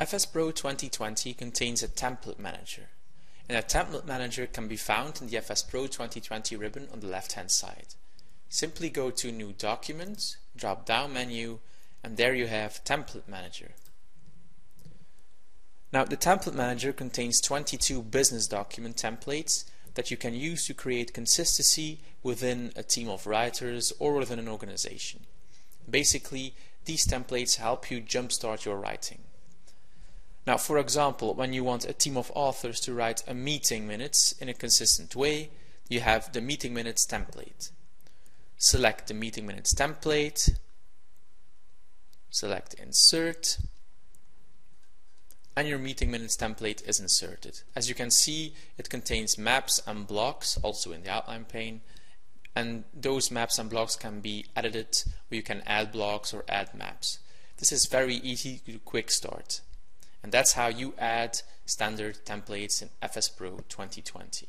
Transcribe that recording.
FS Pro 2020 contains a template manager, and a template manager can be found in the FS Pro 2020 ribbon on the left hand side. Simply go to New Document, drop down menu, and there you have Template Manager. Now the Template Manager contains 22 business document templates that you can use to create consistency within a team of writers or within an organization. Basically, these templates help you jumpstart your writing. Now, for example, when you want a team of authors to write a meeting minutes in a consistent way, you have the meeting minutes template. Select the meeting minutes template, select insert, and your meeting minutes template is inserted. As you can see, it contains maps and blocks, also in the outline pane, and those maps and blocks can be edited, or you can add blocks or add maps. This is very easy to quick start. And that's how you add standard templates in FS Pro 2020.